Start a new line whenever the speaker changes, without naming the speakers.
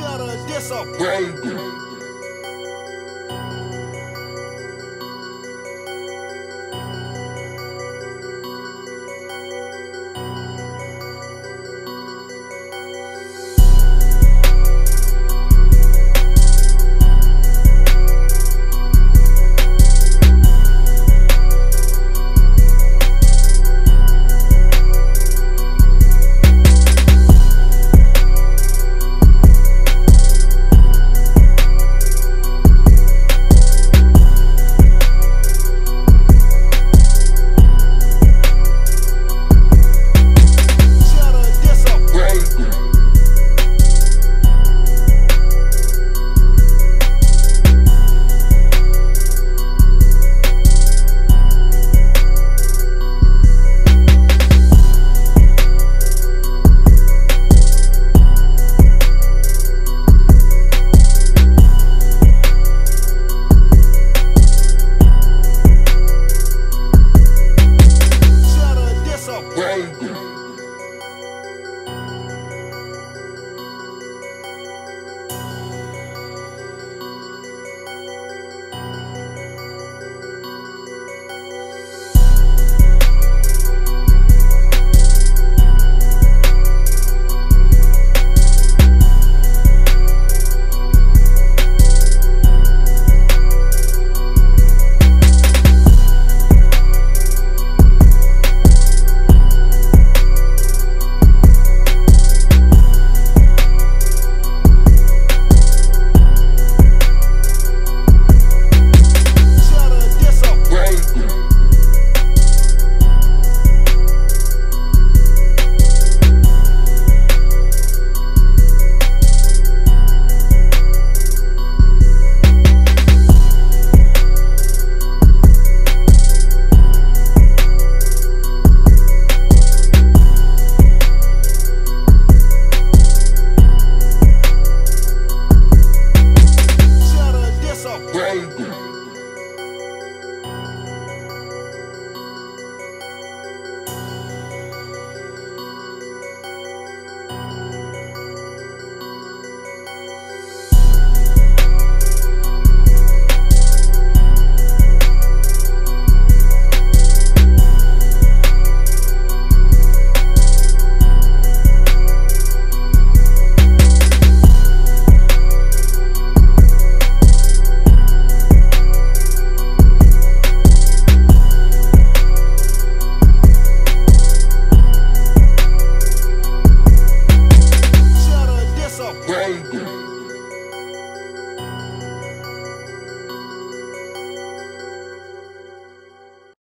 Up, this a baby. Yeah.